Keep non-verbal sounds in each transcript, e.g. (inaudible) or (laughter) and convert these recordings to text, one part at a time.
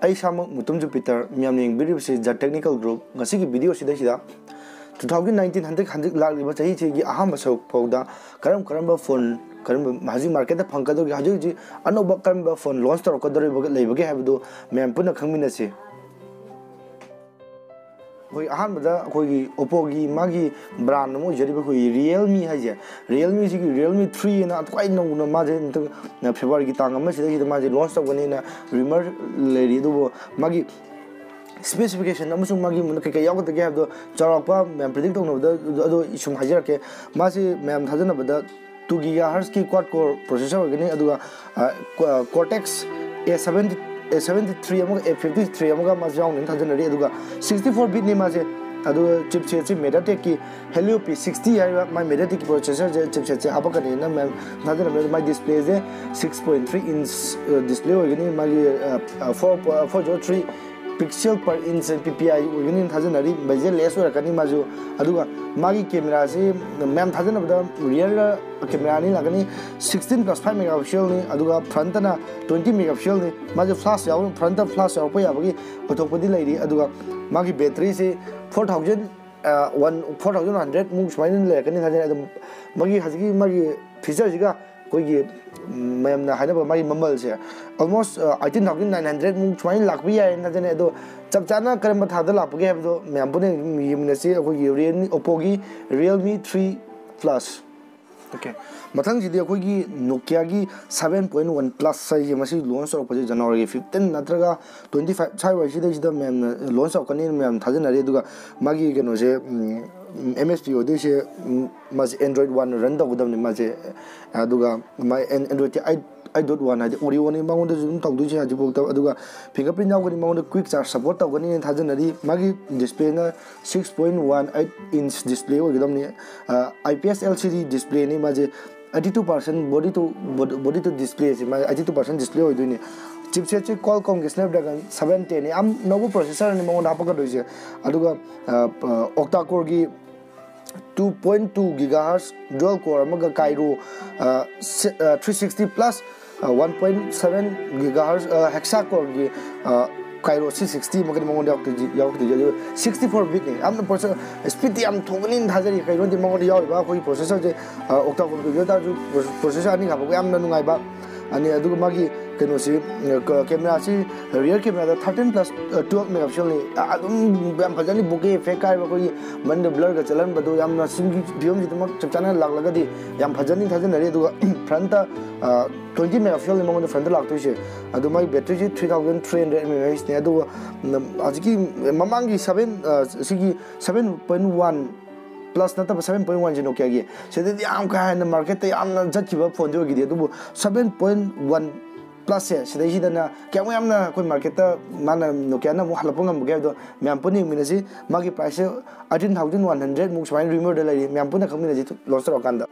ꯑꯩ ꯏꯁꯥꯃꯛ ꯃꯨꯇꯨꯝ ꯖꯨꯄꯤꯇꯔ ꯃꯌꯥꯝꯅ ꯌꯦꯡꯕꯤꯔꯤꯕꯁꯤ ꯖ ꯇꯦꯛꯅꯤꯀꯦꯜ ꯒ꯭ꯔꯨꯞ ꯉꯁꯤꯒꯤ ꯚꯤꯗꯤꯑꯣꯁꯤꯗꯩꯁꯤꯗ ꯇꯨ ꯊꯥꯎꯖꯟ ꯅꯥꯏꯟꯇꯤꯟ ꯍꯟꯗꯛ ꯍꯟꯗꯛ ꯂꯥꯛꯂꯤꯕ ꯆꯍꯤꯁꯤꯒꯤ ꯑꯍꯥꯟꯕ ꯁꯔꯨꯛ ꯐꯥꯎꯗ ꯀꯔꯝ ꯀꯔꯝꯕ ꯐꯣꯟ ꯀꯔꯝꯕ ꯍꯧꯖꯤꯛ ꯃꯥꯔꯀꯦꯠꯇ ꯐꯪꯒꯗꯧꯔꯤꯕ ꯍꯧꯖꯤꯛ ꯍꯧꯖꯤꯛ ꯑꯅꯧꯕ ꯀꯔꯝꯕ ꯐꯣꯟ ꯂꯣꯟꯁ ꯇꯧꯔꯛꯀꯗꯧꯔꯤꯕ ꯂꯩꯕꯒꯦ ꯍꯥꯏꯕꯗꯨ ꯃꯌꯥꯝ ꯄꯨꯟꯅ ꯈꯪꯃꯤꯟꯅꯁꯤ अखोई अहमद अखोई ओप्पो की मागी ब्रांड मो जरी अखोई रियलमी है जे रियलमी जी की रियलमी 3 ना क्वाइ नो ना माजे न फेब्रुअरी की तांग में सिदा सिदा माजे लॉन्च तबने ना रिमर लेरी दो मागी स्पेसिफिकेशन अमुसुंग मागी मुन के याव के हैव दो चरपा मैम प्रेडिक्ट तोनो द अदो इसुम हाजिर के मासे मैम थाजना बदा 2 की क्वाड कोर प्रोसेसर होगने अदुगा cortex A70 A seventy three A fifty three मासे याउन फोर बिट नि मासे चिपसेट से मेटाटेक की हेलियो पी सिक्सटी है माय मेटाटेक की प्रोसेसर जे चिपसेट से अब कने ना मैम थाजन display six point three inch display होगी नी फोर फोर जो three pixel per inch PPI ओगनी थाजनरी बजे लेस ओरकनी माजु मागी से मैम थाजनबद रियर कैमरा नि लागनी 16 प्लस 5 मेगापिक्सल नि अदुगा फ्रंट ना 20 मेगापिक्सल नि माजे फ्लैश फ्रंट फ्लैश याव याबगी पथोपदी लैरी मागी बैटरी से 4000 वन 4100 मुक स्माइन लेकनी थाजन मागी मागी फीचर जिगा कोई मैम मागी ममल से। Almost eighteen thousand nine hundred मुंग सुमाइन लाखबी याय नजने अदो चप चाना करम थाद लापगे हबदो मैं पुने ये अखोगी रियलमी ओप्पोगी रियलमी 3 प्लस ओके मथंगसीदी अखोगी नोकिया की 7.1 प्लस साइज़ मसी लॉन्च तौरपजे जनवरी 15 नत्रगा 25 साइज़ वाइसी देसिदा मैम लॉन्च तौकनी मैम थाजनरे दुगा मागी केनोजे MSP ओदिसे मज एंड्रॉइड 1 रन दगुदमनि मज़े दुगा मा एंड्रॉइड 8 ꯑꯩꯠ ꯗꯣꯠ ꯋꯥꯟ ꯍꯥꯏꯗꯤ ꯑꯣꯔꯤꯑꯣꯅꯤ ꯃꯉꯣꯟꯗꯁꯨ ꯑꯗꯨꯝ ꯇꯧꯗꯣꯏꯁꯦ ꯍꯧꯖꯤꯛꯐꯥꯎꯗ ꯑꯗꯨꯒ ꯐꯤꯡꯒꯔꯄ꯭ꯔꯤꯟ ꯌꯥꯎꯒꯅꯤ ꯃꯉꯣꯟꯗ ꯀ꯭ꯋꯤꯛ ꯆꯥꯔꯖ ꯁꯞꯄꯣꯔꯠ ꯇꯧꯒꯅꯤꯅ ꯊꯥꯖꯅꯔꯤ ꯃꯥꯒꯤ ꯗꯤꯁꯄ꯭ꯂꯦꯅ six point one eight inch display ꯑꯣꯏꯒꯗꯕꯅꯤ I P S L C D ꯗꯤꯁꯄ꯭ꯂꯦꯅꯤ ꯃꯥꯁꯦ eighty two percent body to body to ꯗꯤꯁꯄ꯭ꯂꯦꯁꯦ ꯃꯥ ꯑꯩꯠꯇꯤ ꯇꯨ ꯄꯥꯔꯁꯦꯟ ꯗꯤꯁꯄ꯭ꯂꯦ ꯑꯣꯏꯗꯣꯏꯅꯤ चिपसेट कॉल कॉम के स्नैपड्रैगन सेवन टेन याम नव प्रोसेसर ने मोन हापकदोइसे अदुगा ओक्टा कोर की 2.2 गीगाहर्ट्ज डुअल कोर मगा Kryo 360 plus 1.7 gigahertz uh, hexa-core uh, Cairo C60 mungkin mau dia waktu dia waktu dia 64 bit ni. Am proses speed yang tuhunin dah jadi Cairo di mungkin dia awal aku proses saja. Uh, Oktober tu dia tahu proses ni apa? Am nunggu apa? Ani aduk magi. Camera से rear camera thirteen plus twelve mega pixel फजन bokeh effect आए कोई मन blur का चलन बदम चपचान लागद फजन थाजनरी फ्रंट ट्वेंटी मेगा पिक्सल मैं फ्रंट लागत से मैं बैटरी से थ्री थाउज़ेंड थ्री हंड्रेड ने मेगा की ममान की seven seven point one plus नाब सेवन पॉइंट वन से नोकिया की market market market market market market market market market market plus se sida hi dana kya mo yamna koi market ta mana no kya na mu halpo ngam ge do myam puni mina ji ma gi price 18100 mo swine remote la ri myam puna kham mi ji loss ro kan da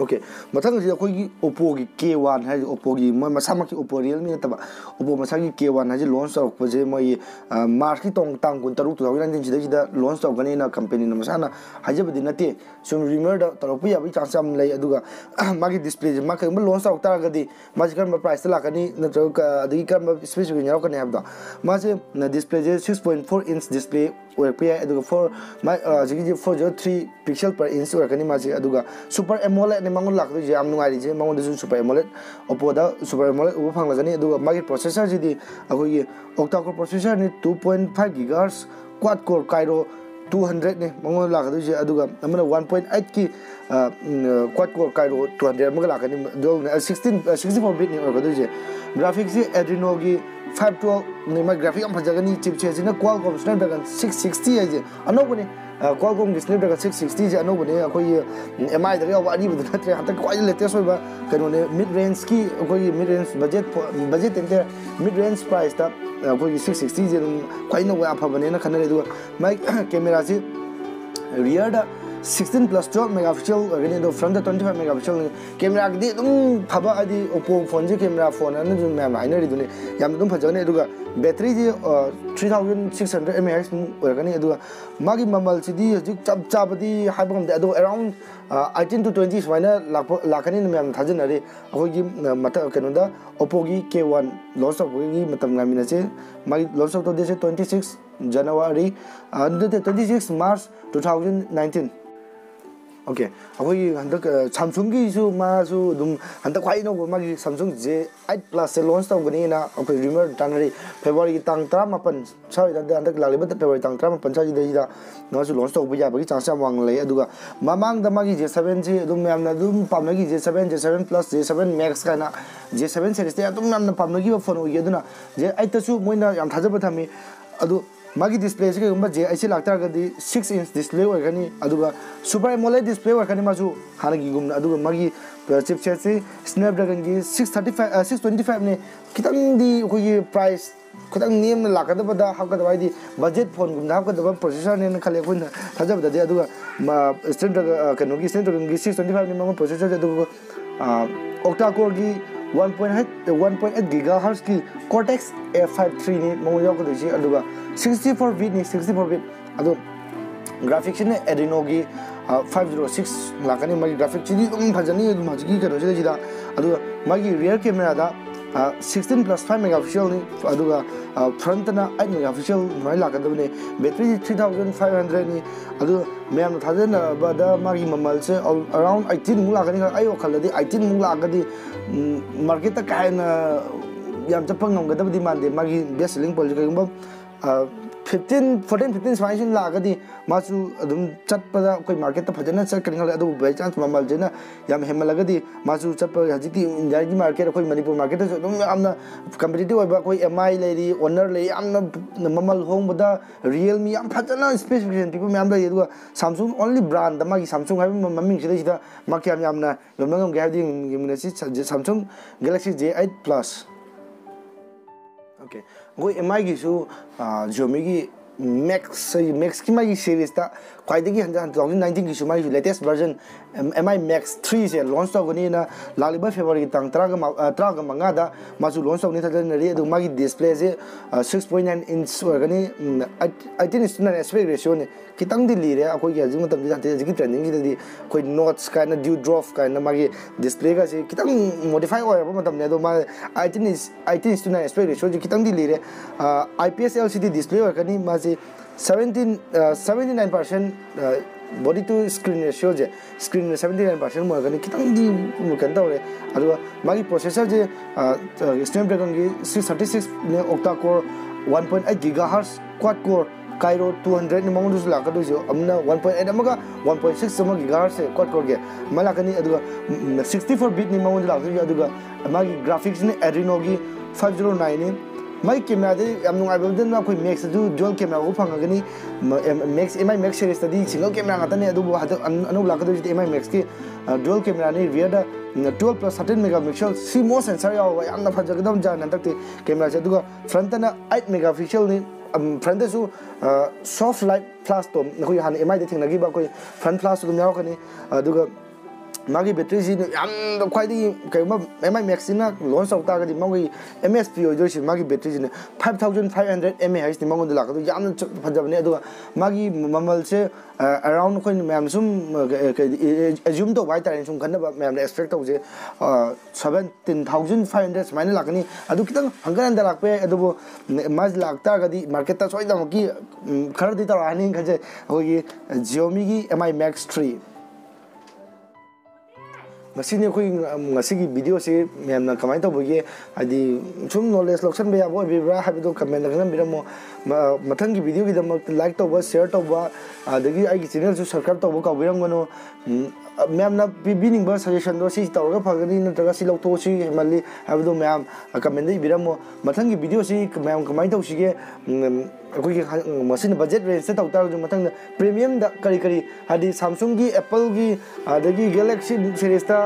मथंग जी अखोगी Oppo की K one है Oppo की मैं मसा मकी Oppo Realme नतबा ओप्पो मसा की के वन है लॉन्च तौरपजे मैं मार्च की तोंग तांग कुन तरुक तु नाइनटीन सिदा लॉन्च तौगनी ना कंपनी न मसाना हाजबदी नते सुम रिमर द तौरप याबी chance am lay aduga. (clears throat) Magi display ma kai ma launch tauta gadi ma ji kan price la kani, na to adi kan specific nyaro kan habda ma je na display je 6.4 inch display or pi aduga for ma ji ji 403 pixel per inch or kani ma je aduga super amoled ne mangun je am nungai je mangun de super amoled oppo da super amoled ubu phang lagani aduga magi processor ji di agoi octa core processor ni 2.5 gigahertz quad core cairo 200 ne mango la ka duje aduga amana 1.8 ki quad core cairo 200 amaga la ka ni do 16 64 bit ne ka duje graphics ji adreno gi 512 ne ma graphic am phajaga ni chip che na qualcomm snapdragon 660 ai je anogo ne qualcomm gi snapdragon 660 je anogo ne akoi mi da ya wari bu na tre hatta kwai latest oi ba kano ne mid range ki akoi mid range budget budget ente mid range price ta ꯑꯩꯈꯣꯏꯒꯤ six ꯁꯤꯛꯁꯇꯤꯁꯦ ꯑꯗꯨꯝ ꯈ꯭ꯋꯥꯏ ꯅꯧꯕ ꯌꯥꯝ ꯐꯕꯅꯦꯅ ꯈꯟꯅꯔꯦ ꯑꯗꯨꯒ ꯃꯥꯒꯤ ꯀꯦꯃꯦꯔꯥꯁꯤ ꯔꯤꯌꯔꯗ 16 plus 12 megapixel gani do front da 25 megapixel camera gdi dum phaba adi oppo phone je camera phone an ju ma'am ai ri dune yam dum phajane aduga battery ji 3600 mAh aduga magi mamal si di ji chap chap di habam da adu around 18 to 20 swaina lakani ma'am thajana re ahogi mata kanu da oppo gi k1 launch of gi matam ngamina che magi launch of to de 26 january and the 26 march 2019 okay अखोई हंदक Samsung की सु हंदक खाई मागी Samsung J 8 plus से launch तौगनी अखोई रिमर तानरी फेब्रुआरी तांग 13 साइ दा हंदक लागले बत फेब्रुआरी तांग 13 साइ दा दा नसु लॉन्च तौब बगी चांस वांग ले अदुगा ममांग दा मागी जे 7 जे दुम यामना दुम पामनगी जे 7 जे 7 प्लस जे 7 मैक्स काना जे 7 सीरीज़ ते दुम यामना पामनगी फ़ोन जे 8 तसु मोइना याम थाजब थामी अदु मागी डिस्प्ले से कम जे ऐसे लगता है six inch display super AMOLED display होगनी माजु हानगी गुम अदुगा मागी चिपसेट से स्नैपड्रैगन की 635 625 ने कितंग दी कोई प्राइस खतंग नेम लाकदबदा हाकदबाइदी बजट फ़ोन गुम हाकदबा प्रोसेसर ने खले कोन थाजबदा दे अदुगा स्नैपड्रैगन कनोगी स्नैपड्रैगन की 625 ने मम प्रोसेसर अदुगा octa core की 1.8 1.8 gigahertz की cortex a53 ni mo yo ko disi aduga 64 bit ni 64 bit adu graphics ne adreno gi 506 lakani magi graphics chi um phajani dum majigi karo jida jida adu magi rear camera da 16 plus 5 megapixel ni aduga front na 8 megapixel mai lakadabne battery 3500 ni adu मैम थाजन बदा मागी ममल से around 18 मुग लागनी आई वखलदि 18 मुग लागदी market का कायना याम चपंग ngam मानदे मागी बेस्ट सेलिंग पॉलिसी कगम 15 14 15 swain lagadi masu adum chatpada koi market ta phajana chak kring hala adu by chance mamal jena yam hemalagadi masu chappa hajiti india gi market koi manipur market ta adum amna competitive oiba koi mi leri owner le amna mamal hong bada realme am phajana specification people myam la yedu samsung only brand da magi samsung hai maming sida okay. Ngoi eh, mi gi su ah jomi gi Max Max ki ma yi series ta kwaide gi hanja 2019 ki shuma yi latest version MI Max 3 se launch to gni na laliba february ki tang tra ga uh, tra ga manga da ma su launch to ni thal ne du ma gi display se uh, 6.9 inch wa gni i think it's not aspect ratio ne ki tang di li re a koi gi tam di ta ji trending gi di koi notes ka na dew drop ka na ma gi display ga se ki tang modify ho ba matam ne do ma i think is i think it's not aspect ratio ji ki tang di li re uh, IPS LCD display wa gni ma se seventeen seventy nine percent body to screen ratio J screen seventy nine percent मोरगनी खितंदी कन तौरे मागी processor जे Snapdragon की 636 ने octa core 1.8 gigahertz quad core Kryo 200 ने ममदुस लाकदु जो अमना 1.8 अमगा 1.6 सम गीगाहर्ट्ज से क्वाड कोर के मलाकनी अदुगा 64 बिट ने ममदु लाकदु ग्राफिक्स ने एड्रीनो की 509 ने mai dual camera ko phang gani max mi max series tadi single camera ngata ne adu ha anu la ka du mi max ki dual camera ni rear da 12 plus 13 megapixel si mo sensor ya wa am na pha jagadam ja nan tak te camera se du front na 8 मागी battery खाई कम M I max launch तौ तागदी M S P ओइदोसी मागी battery five thousand five hundred M A हाइस मंगोद ममल से अराउंड कोई मैम सुम एज्यूम तो बाय तारे सुम मैम एक्सपेक्ट तौजे सेवेंटीन थाउज़ेंड फाइव हंड्रेड सुमाइना लाकनी कितंग हंगर अंदर माज खजे होगी Xiaomi M I Max three video से मैम कमाय तबे सूम नॉलेज लोसन याब होगी कमेंट लगना मथंग की वीडियो कीदम लाइक तब शेयर तब आई चेनल सब्सक्राइब तब कौरमो मैम पीबी सजेसन तौर फगनी नौथोसी हेमली मैम कमेंट इबीरमो मत की वीडियो से मैम कमाय तौसीगे अखोने बजेट रेंज से तौर मत प्रीमियम करी करी सामसंग एप्पल की गैलेक्सी सीरीज़